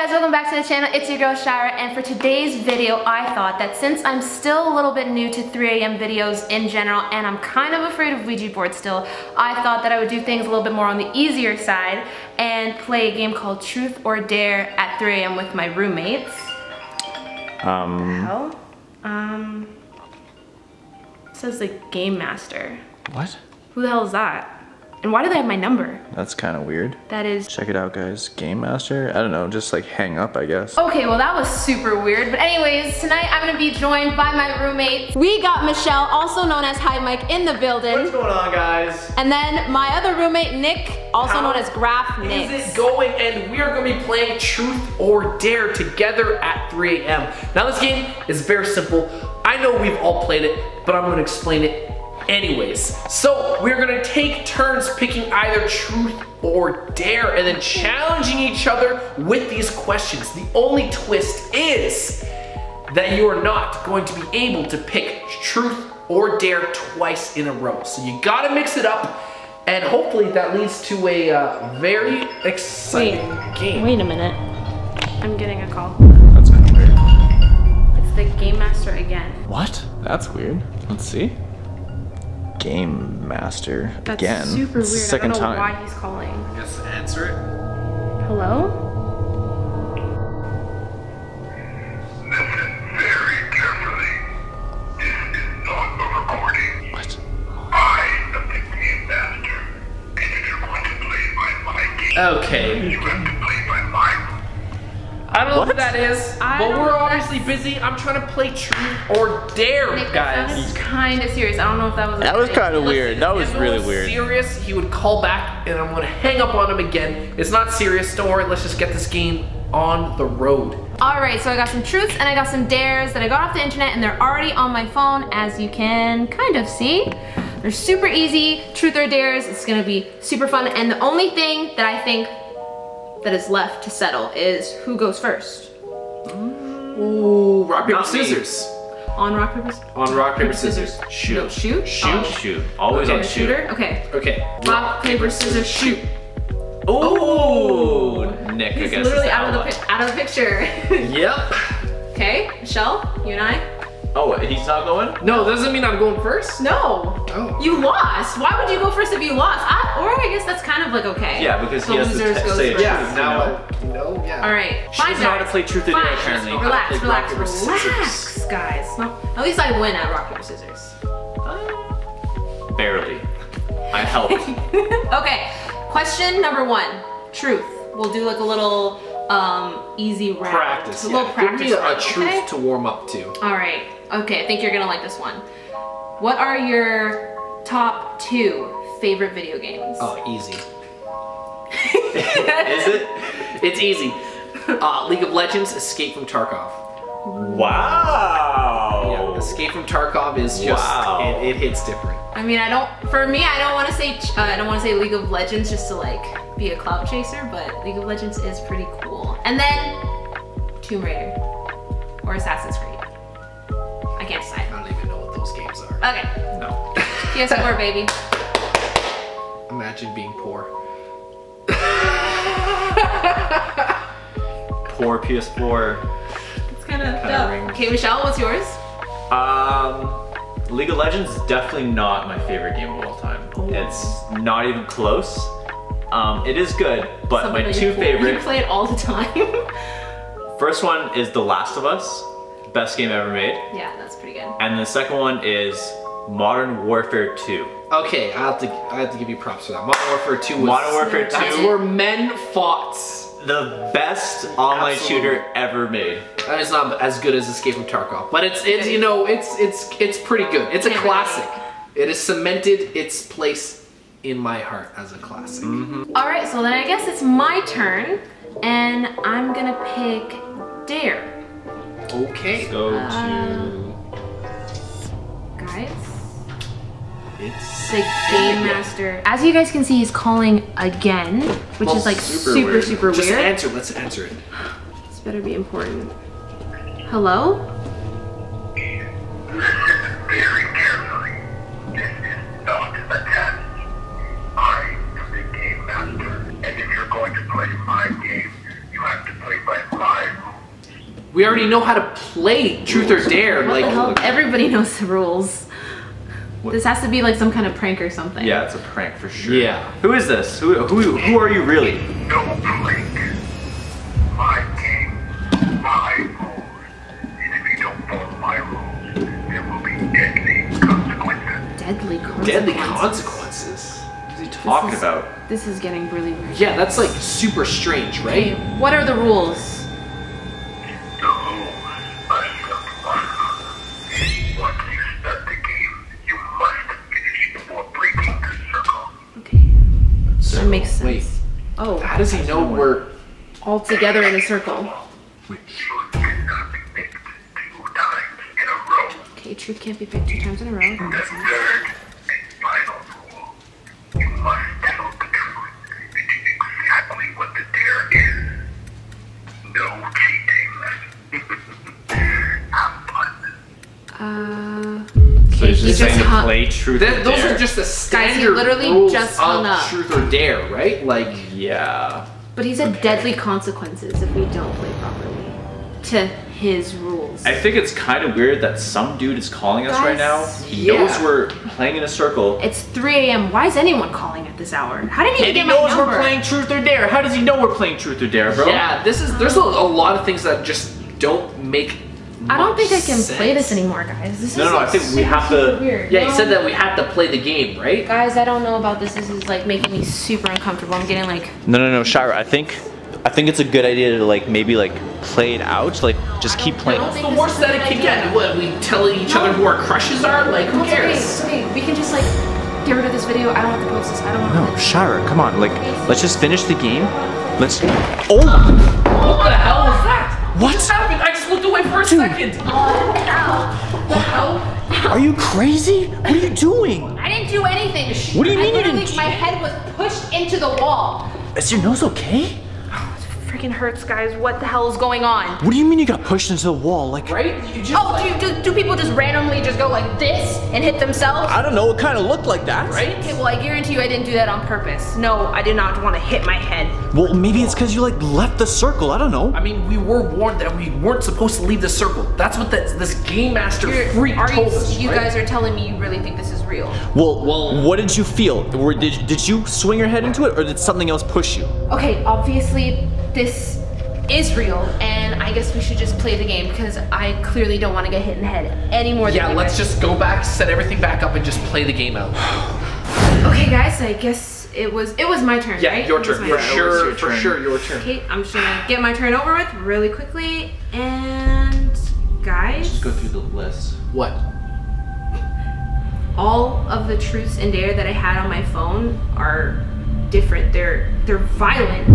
guys, welcome back to the channel. It's your girl Shyra, and for today's video, I thought that since I'm still a little bit new to 3am videos in general, and I'm kind of afraid of Ouija boards still, I thought that I would do things a little bit more on the easier side and play a game called Truth or Dare at 3am with my roommates. Um. Hell? Um. It says like Game Master. What? Who the hell is that? And why do they have my number? That's kind of weird. That is Check it out, guys. Game Master? I don't know, just like hang up, I guess. Okay, well that was super weird. But anyways, tonight I'm gonna be joined by my roommates. We got Michelle, also known as Hype Myke, in the building. What's going on, guys? And then my other roommate, Nick, also How known as Graph Is Nick. it going? And we are going to be playing Truth or Dare together at 3 a.m. Now, this game is very simple. I know we've all played it, but I'm going to explain it anyways. So, we're going to take turns picking either Truth or Dare and then challenging each other with these questions. The only twist is that you are not going to be able to pick Truth or Dare twice in a row. So, you got to mix it up. And hopefully that leads to a uh, very exciting game. Wait a minute. I'm getting a call. That's kind of weird. It's the Game Master again. What? That's weird. Let's see. Game Master That's again. super weird. It's the Second I don't know time. why he's calling. Yes, answer it. Hello? Very carefully. This is not recording. I am the Game Master. And if you're going to play by my game, Okay. I don't know What? who that is, I but we're know obviously busy. I'm trying to play Truth or Dare, Nick, that guys. sounded kind of serious. I don't know if that was. a That was kind of weird. That was If it really was weird. serious, he would call back and I'm gonna hang up on him again. It's not serious, don't worry, let's just get this game on the road. All right, so I got some truths and I got some dares that I got off the internet and they're already on my phone as you can kind of see. They're super easy, truth or dares. It's gonna be super fun. And the only thing that I think that is left to settle is who goes first. Ooh, rock, paper, Not me. scissors. On rock, paper, s- On rock, paper, scissors. Shoot. No, shoot? Shoot, Oh. shoot. Always Okay, on the shoot. shooter? Okay. Okay. Rock, paper, scissors, shoot. Ooh, oh. Nick, I He's guess. literally out of, the, out of the picture. Yep. okay, Michelle, you and I? Oh, he's not going? No, doesn't mean I'm going first. No. Oh. You lost. Why would you go first if you lost? I, or I guess that's kind of like okay. Yeah, because the he has to losers te- say first. Yeah, You now know. I yeah. All right. She Fine, doesn't know how to play truth or dare, apparently. She doesn't know how to Relax, relax, scissors. relax, guys. No, at least I win at rock paper scissors. Barely. I helped. okay. Question number one. Truth. We'll do like a little um easy round. Practice. A little yeah. practice. Give me a, a truth okay? to warm up to. All right. Okay. I think you're gonna like this one. What are your top two favorite video games? Oh, easy. Is it? It's easy. Uh, League of Legends, Escape from Tarkov. Wow. Yeah, Escape from Tarkov is just Wow. it, it hits different. I mean, I don't. For me, I don't want to say. Uh, I don't want to say League of Legends just to like be a cloud chaser, but League of Legends is pretty cool. And then Tomb Raider or Assassin's Creed. I can't decide. I don't even know what those games are. Okay, No. PS4, baby. Imagine being poor. Poor PS4. It's kind of Kinda dumb. Okay, Michelle, what's yours? Um, League of Legends is definitely not my favorite game of all time. It's not even close. Um, it is good, but Something my two you, You play it all the time. First one is The Last of Us, best game ever made, yeah, that's pretty good. and the second one is Modern Warfare 2. Okay, I have to I have to give you props for that. Modern Warfare 2 was Modern Warfare 2 that's 2, where men fought. the best online Absolutely. shooter ever made. That is not as good as Escape from Tarkov, but it's it's you know it's it's it's pretty good. It's a classic. It has cemented its place in my heart as a classic. Mm-hmm. All right, so then I guess it's my turn, and I'm gonna pick Dare. Okay. Go Uh, to. Guys. It's. the game master. As you guys can see, he's calling again, which Well, is like super super, weird. super Just weird. answer. Let's answer it. This better be important. Hello? We already know how to play truth or dare. What like, the hell? Everybody knows the rules. This has to be like some kind of prank or something. Yeah, it's a prank for sure. Yeah. Who is this? Who who who are you really? No prank. My game, my rules. And if you don't follow my rules, there will be deadly consequences. Deadly consequences. deadly consequences. What is he talking is- about? This is getting really weird. Yeah, that's like super strange, Okay, right? what are the rules? Does he know we're? all together in a circle. Truth cannot be picked two times in a row. Okay, truth can't be picked two times in a row. That The makes sense. third and final rule. You must tell the truth. Exactly what the dare is. No cheating. Uh, So okay, he's he just just saying to play truth That, or those are just the standard literally rules just hung of up. truth or dare, right? Like, Yeah. But he said deadly consequences if we don't play properly. To his rules. I think it's kind of weird that some dude is calling us right now. He yeah. knows we're playing in a circle. It's 3 a.m. Why is anyone calling at this hour? How did he And he get my knows number? we're playing truth or dare. How does he know we're playing truth or dare, bro? yeah, this is. There's a, a lot of things that just don't make. I don't think I can much play this anymore, guys. This No, is no, I like think we have to- Weird. Yeah, you No. said that we have to play the game, right? Guys, I don't know about this. This is like making me super uncomfortable. I'm getting like No, no, no, Shyra. I think, I think it's a good idea to like maybe like play it out. Like just keep playing. don't It's the worst that it good can get. What, we telling each other who our crushes are? Like, who No, it's okay, cares? it's okay. We can just like get rid of this video. I don't have to post this. I don't want No, to. Shyra, come on. Like, let's just finish the game. Let's. Oh, What the hell was that? What? just happened? I just looked away for a second. The hell? are you crazy? What are you doing? I didn't do anything. What do you I mean you didn't- My head was pushed into the wall. Is your nose okay? Freaking hurts, guys. What the hell is going on? What do you mean you got pushed into the wall? Like, Right? You just. Oh, do, do, do people just randomly just go like this and hit themselves? I don't know. It kind of looked like that. Right? Okay, well, I guarantee you I didn't do that on purpose. No, I did not want to hit my head. Well, maybe it's because you like left the circle. I don't know. I mean, we were warned that we weren't supposed to leave the circle. That's what that, this game master freak are told you, us. you right? guys are telling me you really think this is real? Well, Well- what did you feel? Were, did, did you swing your head into it, or did something else push you? Okay, obviously this is real, and I guess we should just play the game because I clearly don't want to get hit in the head any more than Yeah, let's guys. just go back, set everything back up, and just play the game out. Okay, guys, I guess it was it was my turn, Yeah, right? your turn. my For turn. sure, It was your for turn. sure, your turn. Okay, I'm just gonna get my turn over with really quickly, and guys, Just go through the list. What? all of the truths and dare that I had on my phone are different. They're they're violent.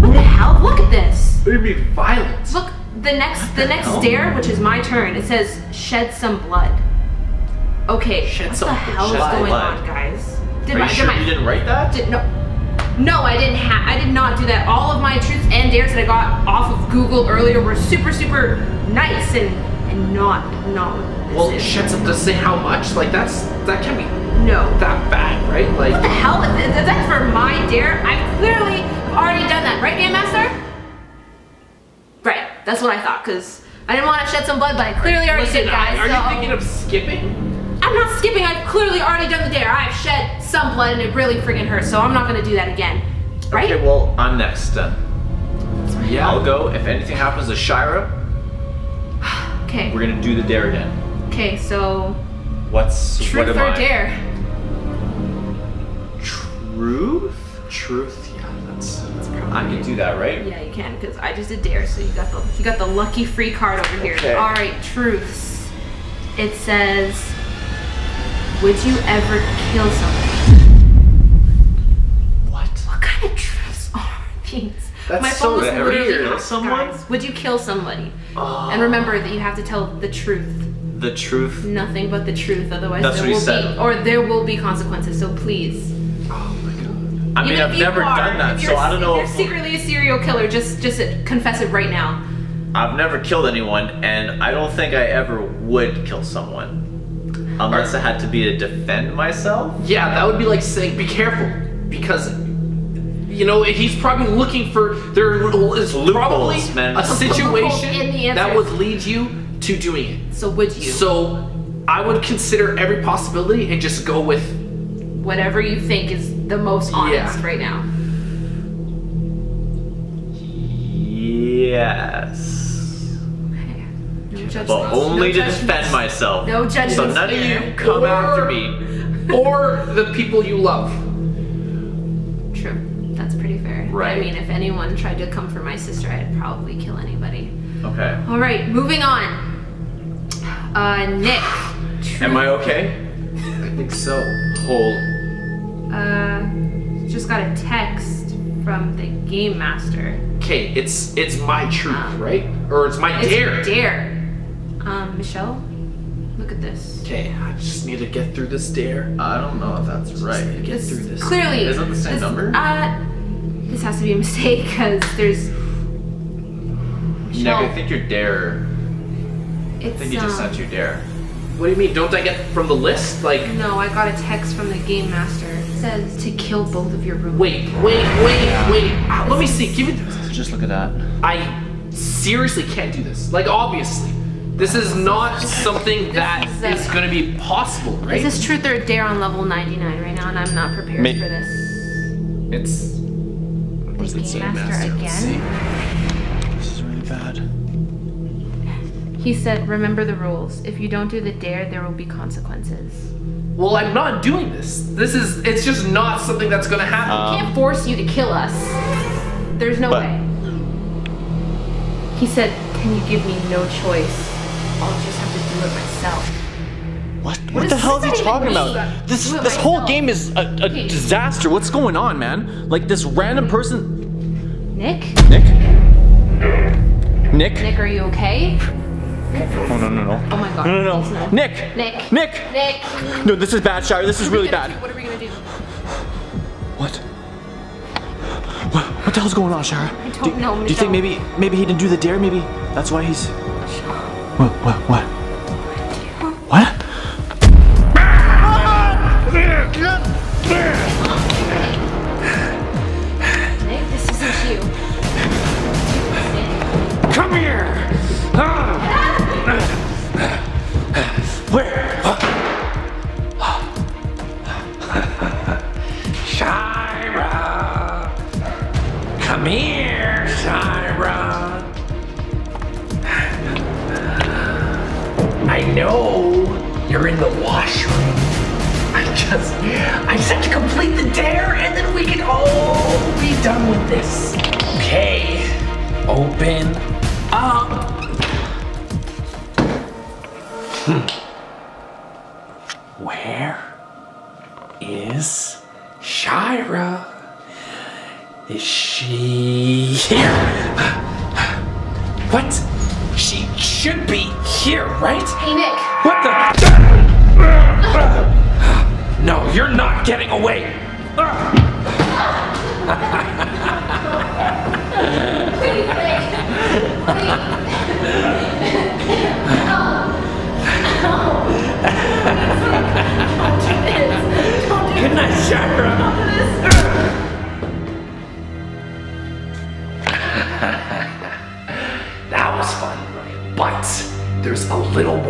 What the hell? Look at this. What do you mean violence? Look, the next the next dare, which is my turn, it says shed some blood. Okay, Shed what some the hell is going blood. on, guys? Did Are my, you did sure my- you didn't write that? did- no, no, I didn't have. I did not do that. All of my truths and dares that I got off of Google earlier were super, super nice and and not not. Well, is. sheds up to say how much? Like that's that can't be no. that bad, right? Like What the hell? If that's for my dare, I've clearly already done that, right, Game Master? Right, that's what I thought, because I didn't want to shed some blood, but I clearly already listen, did, guys. are you thinking of skipping? I'm not skipping, I've clearly already done the dare. I've shed some blood and it really friggin' hurts, so I'm not gonna do that again. Right? Okay, well, I'm next then. Yeah. I'll go. If anything happens to Shyra, Okay. we're gonna do the dare again. Okay, so What's truth what am or I? dare? Truth? Truth. Yeah, that's. I can do that, right? Yeah, you can, because I just did dare, so you got the you got the lucky free card over here. Okay. Alright, truths. It says Would you ever kill somebody? What? What kind of truths are these? That's My so phone is weird. literally Kill someone? guys. Would you kill somebody? Oh. And remember that you have to tell the truth. The truth. Nothing but the truth, otherwise That's there what he will said. be or there will be consequences, so please. Oh my god. I mean, Even I've never are, done that, so I don't know. If If you're secretly a serial killer, just just confess it right now. I've never killed anyone, and I don't think I ever would kill someone, unless it had to be to defend myself. Yeah, that would be like saying be careful because you know, he's probably looking for there is probably man. a situation that would lead you to doing it. So would you? So I would consider every possibility and just go with Whatever you think is the most honest Yeah. right now. Yes. Okay. No. But only no to judgment. defend myself. No judgments So none here. of you come Or- after me. or the people you love. True. That's pretty fair. But I mean, if anyone tried to come for my sister, I'd probably kill anybody. Okay. All right, moving on. Uh, Nick. Am I okay? I think so. Hold. Uh, just got a text from the game master. Okay, it's it's my truth, Um, right? Or it's my It's dare. Dare. Um, Michelle, look at this. Okay, I just need to get through this dare. I don't know if that's right. Get This through this. clearly Is it the same this- number? Uh, this has to be a mistake because there's. Nick, I think your dare. I it's, think he just um, sent you dare. What do you mean? Don't I get from the list? Like, No, I got a text from the game master. It says to kill both of your roommates. wait, wait, wait, wait. Let me see. Give it. Just look at that. I seriously can't do this. Like, obviously, this is not something that is, is going to be possible, right? Is this truth or dare on level 99 right now, and I'm not prepared May- for this? It's. What The does it game say? master Let's see. again. This is really bad. He said, "Remember the rules. If you don't do the dare, there will be consequences. Well, I'm not doing this. This is. It's just not something that's going to happen. I can't um, force you to kill us. There's no But- way." He said, "Can you give me no choice? I'll just have to do it myself." What? What, does the hell is he talking about? This Do this whole myself. game is a, a Okay. disaster. What's going on, man? Like this random person. Nick, Nick. Nick. Nick, are you okay? Oh no no no. Oh my God, No no no. no. Nick. Nick. Nick. Nick. No, this is bad, Shyra. This is really What are we bad. do? What are we gonna do? What? What? What the hell's going on, Shara? I don't do, know, Do you think maybe maybe he didn't do the dare? Maybe that's why he's. What? What? What? What? Nick, this isn't you. Come here! Know you're in the washroom. I just, I just have to complete the dare and then we can all be done with this. Okay, open up. Hmm. Where is Shyra? Is she here? What? She should be here, right? Hey, Nick. What the? No, you're not getting away. Good night.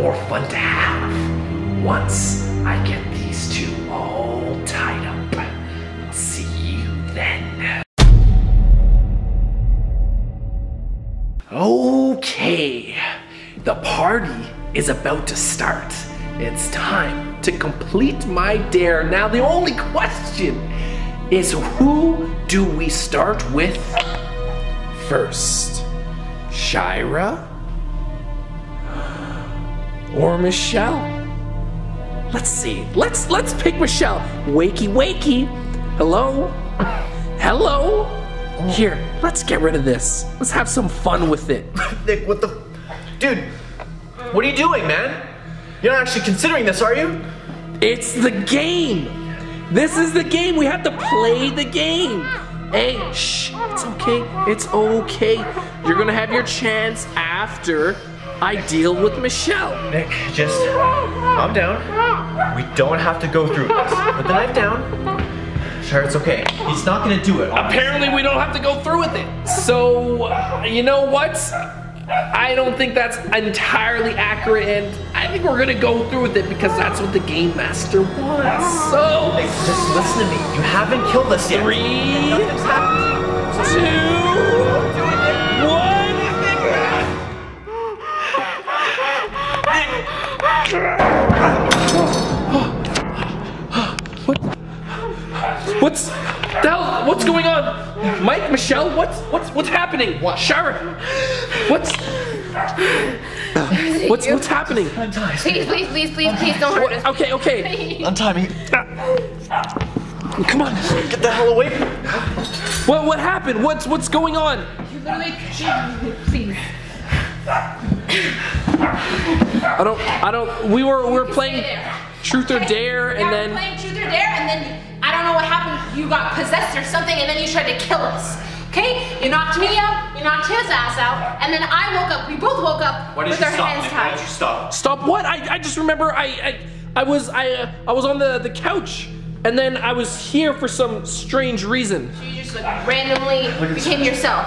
More fun to have once I get these two all tied up. I'll see you then. Okay, the party is about to start. It's time to complete my dare. Now, the only question is who do we start with first? Shyra? Or Michelle? Let's see. Let's let's pick Michelle. Wakey wakey. Hello? Hello? Here, let's get rid of this. Let's have some fun with it. Nick, what the? Dude, what are you doing, man? You're not actually considering this, are you? It's the game. This is the game. We have to play the game. Hey, shh. It's okay. It's okay. You're gonna have your chance after I deal with Michelle. Nick, just calm down. We don't have to go through this. Put the knife down. Sure, it's okay. He's not gonna do it. Apparently we don't have to go through with it. So, uh, you know what? I don't think that's entirely accurate and I think we're gonna go through with it because that's what the Game Master wants. So, just listen to me. You haven't killed us yet. three, two, What? What's the hell? What's going on? Mike, Michelle, what's what's what's happening? What? Sharon, what's what's what's happening? Please, please, please, please, please don't hurt us. Okay, okay. Untie me. Come on. Get the hell away from me. What what happened? What's what's going on? You literally, please. I don't I don't we were we were playing truth or dare and then playing truth or dare, and then I don't know what happened. You got possessed or something, and then you tried to kill us. Okay? You knocked me out, you knocked his ass out, and then I woke up. We both woke up Why did with you our stop? hands Nick? Why tied. did you stop? Stop what? I, I just remember I I, I was I uh, I was on the, the couch and then I was here for some strange reason. So you just like randomly became yourself.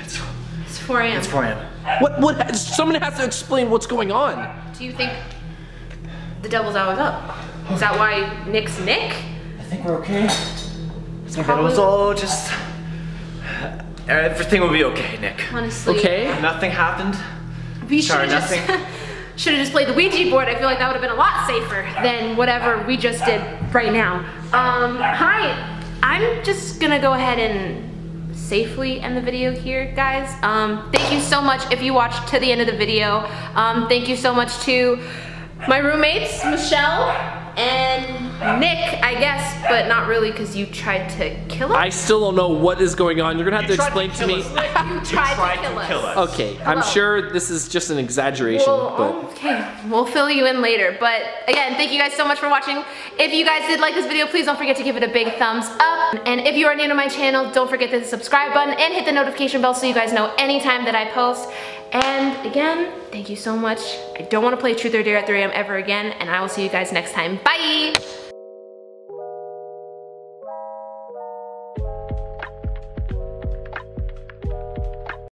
It's, It's 4 a.m. it's 4 a.m. What what someone has to explain what's going on. Do you think the devil's always up? Is that why Nick's Nick? I think we're okay. I think it was all just. Everything will be okay, Nick. Honestly. Okay? Nothing happened. We should Sorry, have just nothing. should have just played the Ouija board. I feel like that would have been a lot safer than whatever we just did right now. Um, hi. I'm just gonna go ahead and safely end the video here, guys. Um, thank you so much if you watched to the end of the video. Um, thank you so much to my roommates, Michelle and Nick, I guess, but not really because you tried to kill us. I still don't know what is going on. You're gonna have You to tried to explain to, me. us, you tried, tried to kill to us. kill us. Okay, I'm sure this is just an exaggeration, Well, but okay, we'll fill you in later. But again, thank you guys so much for watching. If you guys did like this video, please don't forget to give it a big thumbs up. And if you are new to my channel, don't forget to hit the subscribe button and hit the notification bell so you guys know anytime that I post. And again, thank you so much. I don't want to play Truth or Dare at 3 a.m. ever again, and I will see you guys next time. Bye!